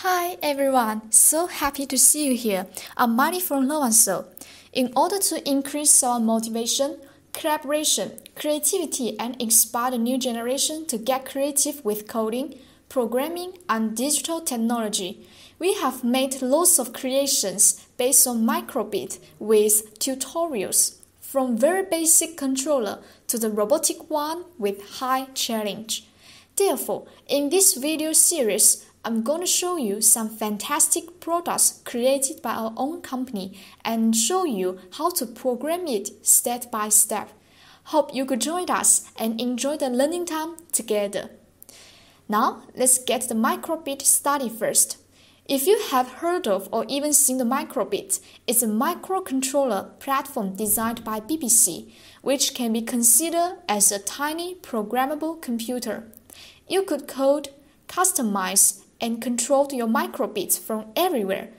Hi everyone, so happy to see you here. I'm Miley from LewanSoul. In order to increase our motivation, collaboration, creativity, and inspire the new generation to get creative with coding, programming, and digital technology, we have made lots of creations based on microbit with tutorials, from very basic controller to the robotic one with high challenge. Therefore, in this video series, I'm going to show you some fantastic products created by our own company and show you how to program it step by step. Hope you could join us and enjoy the learning time together. Now, let's get the microbit started first. If you have heard of or even seen the microbit, it's a microcontroller platform designed by BBC, which can be considered as a tiny programmable computer. You could code, customize, and control your microbits from everywhere.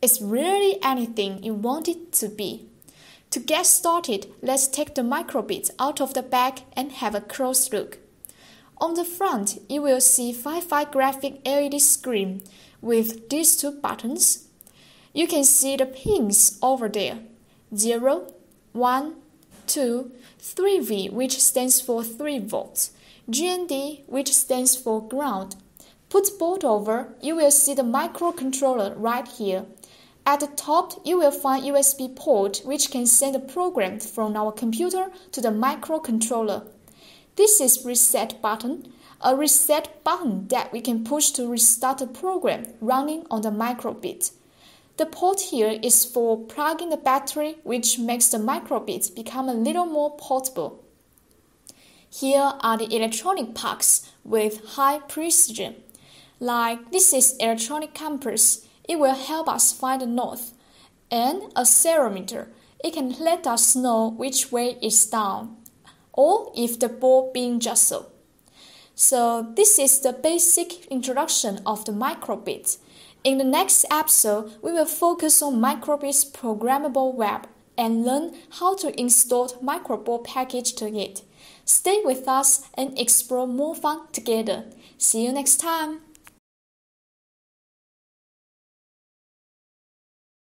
It's really anything you want it to be. To get started, let's take the microbits out of the bag and have a close look. On the front, you will see Wi-Fi graphic LED screen with these two buttons. You can see the pins over there 0, 1, 2, 3V, which stands for 3 volts, GND, which stands for ground, Put board over, you will see the microcontroller right here. At the top, you will find USB port which can send a program from our computer to the microcontroller. This is reset button, a reset button that we can push to restart the program running on the microbit. The port here is for plugging the battery which makes the microbit become a little more portable. Here are the electronic parts with high precision. Like this is electronic compass, it will help us find the north. And a accelerometer, it can let us know which way is down, or if the ball being jostled. So So this is the basic introduction of the microbit. In the next episode, we will focus on microbit's programmable web and learn how to install microbit package to it. Stay with us and explore more fun together. See you next time.